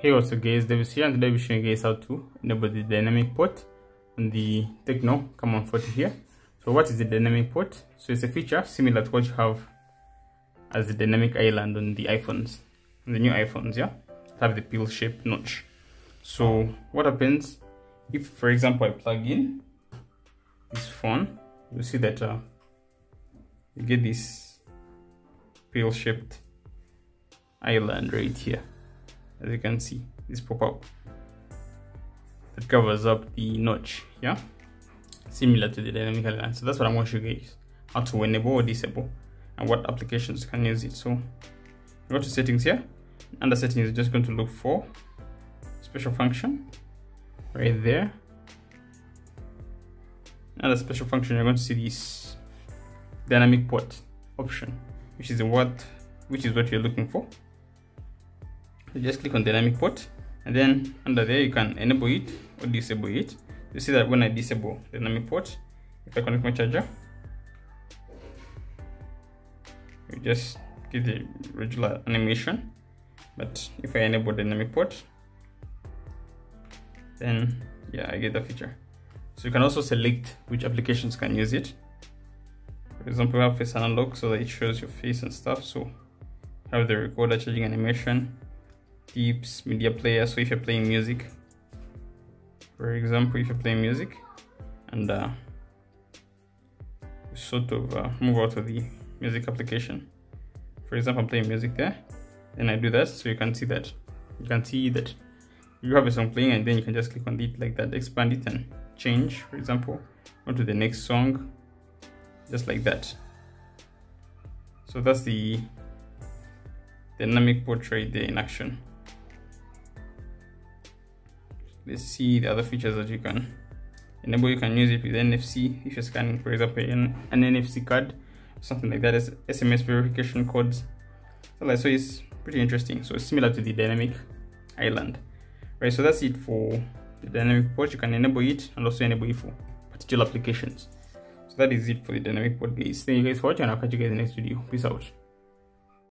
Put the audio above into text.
Hey what's up guys, here and today we're showing you guys how to enable the dynamic port on the Tecno Camon 40 here. So what is the dynamic port? So it's a feature similar to what you have as the dynamic island on the iPhones, on the new iPhones, yeah? Have the pill shaped notch. So what happens if for example I plug in this phone, you see that uh, you get this pill shaped island right here as you can see this pop-up that covers up the notch yeah? Similar to the dynamic island so that's what i'm going to show you guys how to enable or disable and what applications can use it. So go to settings here under settings you're just going to look for special function right there. Under special function you're going to see this dynamic port option which is what which is what you're looking for you just click on dynamic port and then under there you can enable it or disable it. You see that when i disable dynamic port if i connect my charger you just get the regular animation. But if i enable dynamic port then yeah i get the feature. So you can also select which applications can use it. For example have face unlock so that it shows your face and stuff. So have the recorder charging animation tips media player. So if you're playing music for example if you're playing music and uh, sort of uh, move out of the music application. For example i'm playing music there and i do that so you can see that. You can see that you have a song playing and then you can just click on it like that expand it and change for example onto the next song just like that. So that's the dynamic portrait there in action let's see the other features that you can enable. You can use it with nfc if you're scanning for example an, an nfc card something like that sms verification codes. So like so it's pretty interesting. So it's similar to the dynamic island right? So that's it for the dynamic port you can enable it and also enable it for particular applications. So that is it for the dynamic port guys. Thank you guys for watching i'll catch you guys in the next video. Peace out